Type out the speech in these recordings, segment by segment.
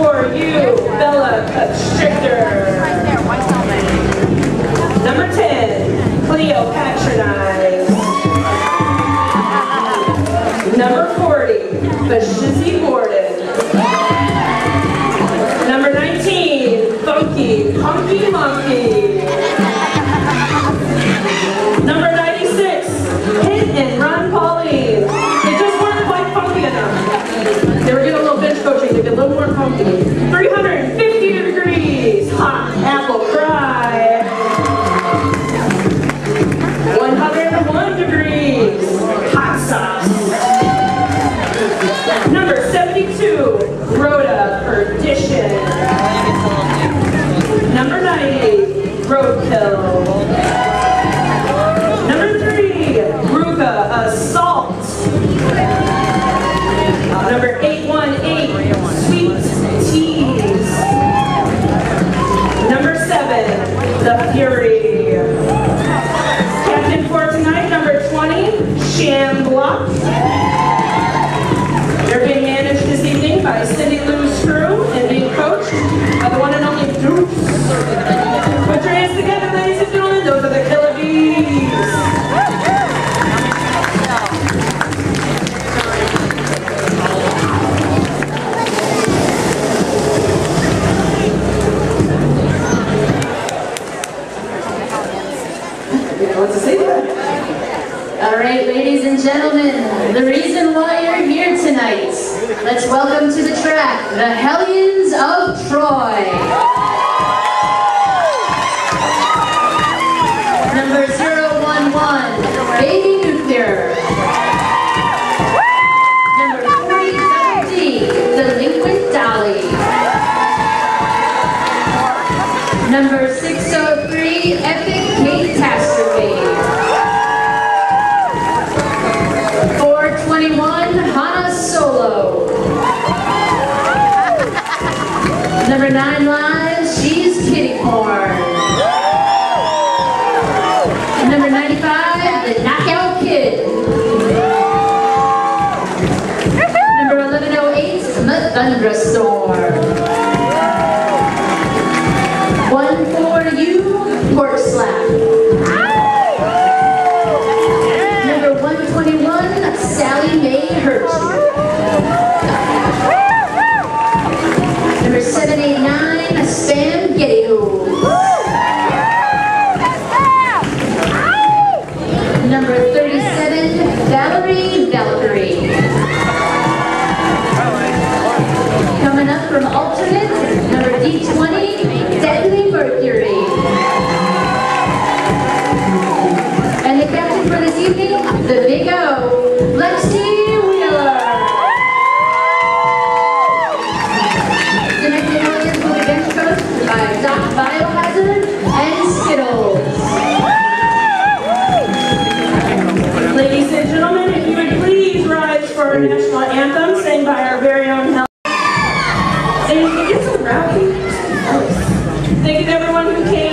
for you, 72, Rhoda Perdition. Number 90, Roadkill. Number 3, Ruka Assault. Uh, number 818, Sweet Teas. Number 7, The Fury. To the track, Number 9 lives, she's kitty porn. Number 95, the Knockout Kid. Number 1108, the Thunderstorm. One for you, pork slap. Number 121, Sally May Hurt Deadly Mercury. And the captain for this evening, the Big O, Lexi Wheeler. Tonight's Hellions will be bench coached by Doc Biohazard and Skittles. Ladies and gentlemen, if you would please rise for our national anthem, sang by our very own Helen. And you get some rowdy. Thank you to everyone who came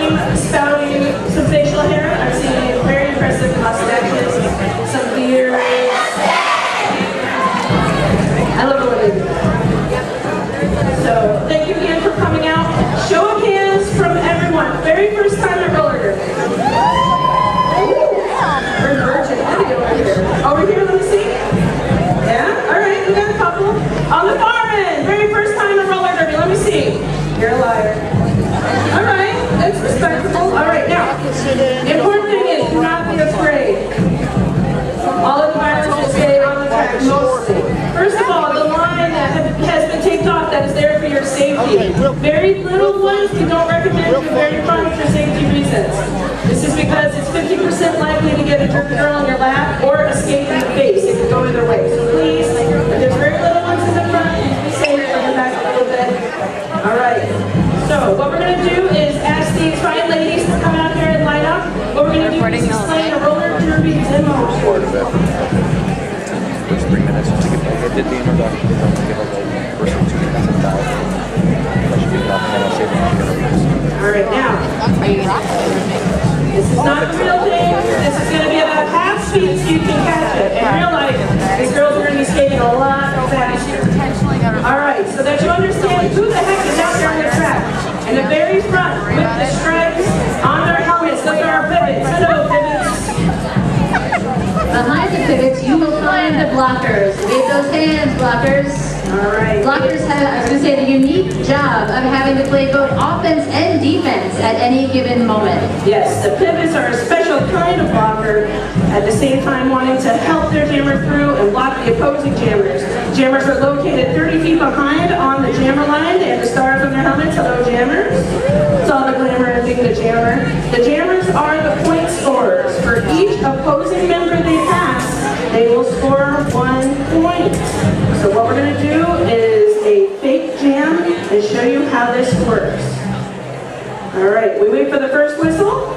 that is there for your safety. Very little ones we don't recommend you very front for safety reasons. This is because it's 50% likely to get a jerk girl on your lap or a skate in the face. It can go either way. So please, if there's very little ones in the front, be safe, bring them back a little bit. All right. So what we're going to do is ask these fine ladies to come out here and line up. What we're going to do is explain a roller derby demo. First three minutes to get I did the This is not the real thing. This is going to be about half speed so you can catch it. In real life, these girls are going to be skating a lot faster. All right, so that you understand who the heck is out there on the track. In the very front, with the stripes on their helmets, those are our pivots. Hello, pivots. Behind the pivots, you will find the blockers. Wave those hands, blockers. All right. Have, I was going to say, the unique job of having to play both offense and defense at any given moment. Yes, the pivots are a special kind of blocker, at the same time wanting to help their jammer through and block the opposing jammers. Jammers are located 30 feet behind on the jammer line. They have the stars on their helmets. Hello, jammers. It's all the glamour of being the jammer. The jammers are the point scorers. For each opposing member they pass, they will score one point. So what we're going to do show you how this works. All right, we wait for the first whistle.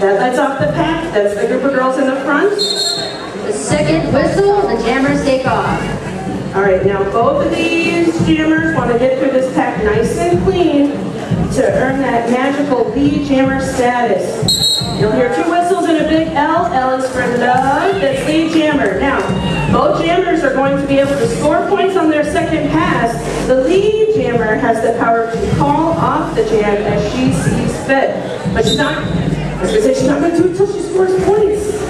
That lets off the pack. That's the group of girls in the front. The second whistle, the jammers take off. All right, now both of these jammers want to get through this pack nice and clean to earn that magical lead jammer status. You'll hear two whistles and a big L. L is for love. That's lead jammer. Now, both jammers are going to be able to score points on their second pass. The lead jammer has the power to call off the jam as she sees fit. But she's not, I was going to say, she's not going to do it until she scores points.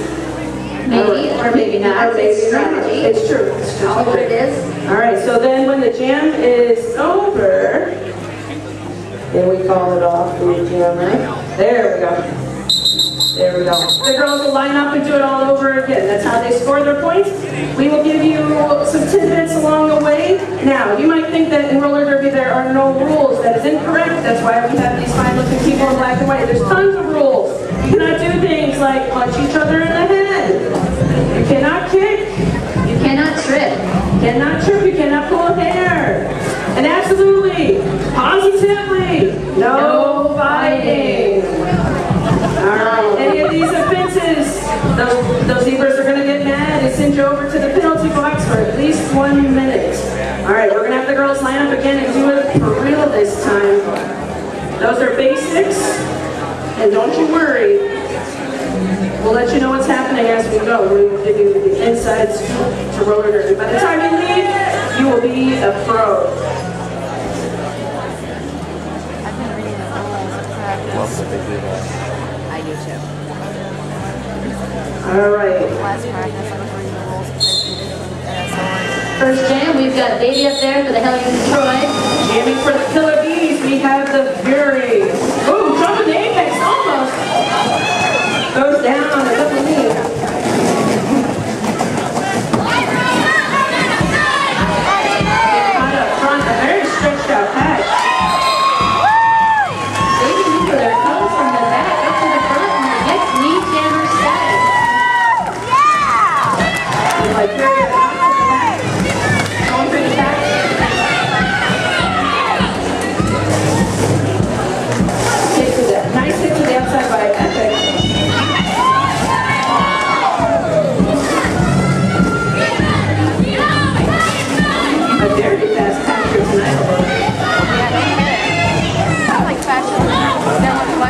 Maybe, or maybe not. Or maybe It's not. strategy. It's true. It's true. All it is. All right, so then when the jam is over, then we call it off the jammer. There we go. There we go. The girls will line up and do it all over again. That's how they score their points. We will give you some tidbits along the way. Now, you might think that in roller derby there are no rules. That is incorrect. That's why we have these fine looking people in black and white. There's tons of rules. You cannot do things like punch each other in the head. You cannot kick. You cannot trip. You Cannot trip, you cannot pull hair. And absolutely, positively, no, No fighting. All right, any of these offenses, those, those zebras are gonna get mad and send you over to the penalty box for at least one minute. All right, we're gonna have the girls line up again and do it for real this time. Those are basics, and don't you worry, We'll let you know what's happening as we go. We will give you the inside scoop to roller derby. By the time you leave, you will be a pro. Love that they do that. I do too. All right. Last practice, I was reading the rules because they did it in NSR. First jam, we've got Baby up there for the Hellions of Troy. Jamming for the killer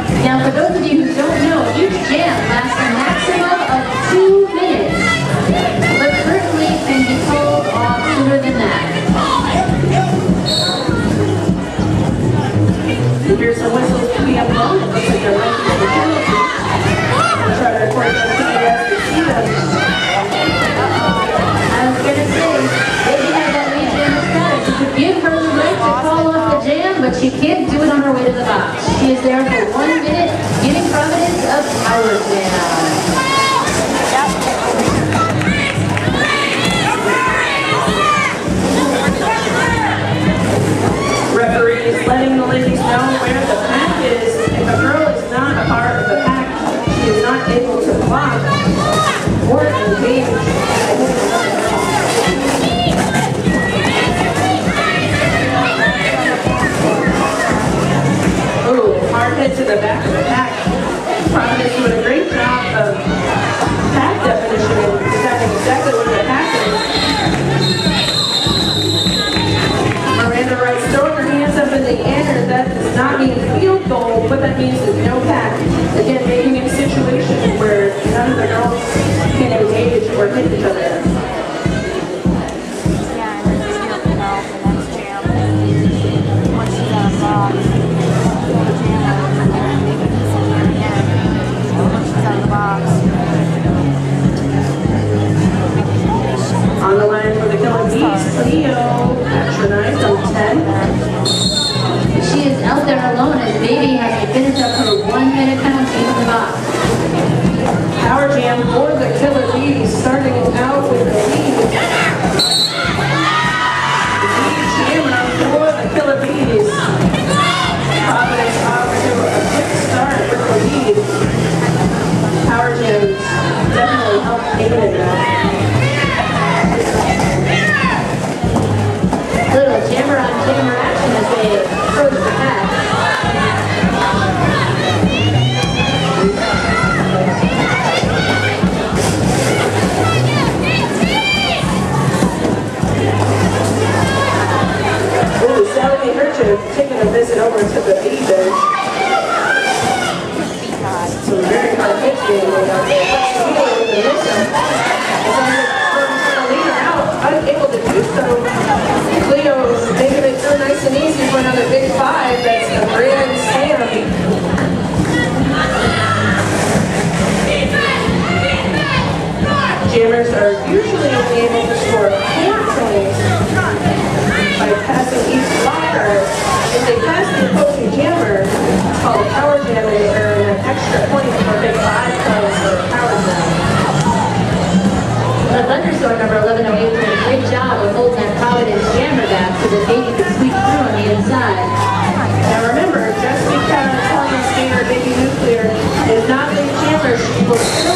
They're like she can't do it on her way to the box. She is there for one minute, Jammers are usually only able to score four points by passing each blocker. If they pass the opposing jammer, it's called a power jam and they earn an extra point for big five points for a power jam. The Thunderstorm number 1108 did a great job of holding that Providence jammer back so that Baby could sweep through on the inside. Now remember, just because Italian jammer, Baby Nuclear is not the jammer, she will